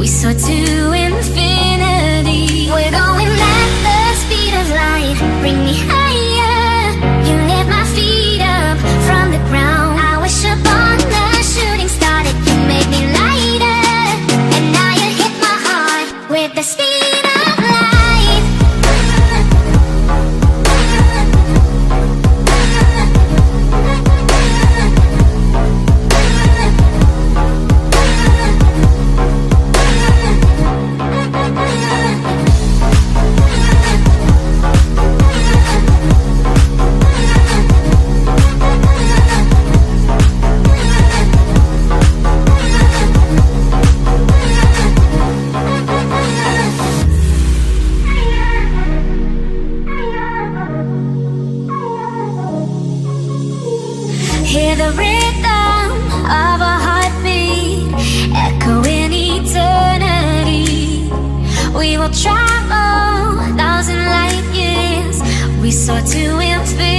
We saw two rhythm of a heartbeat, eternity. We will travel thousand light years. We soar to infinity.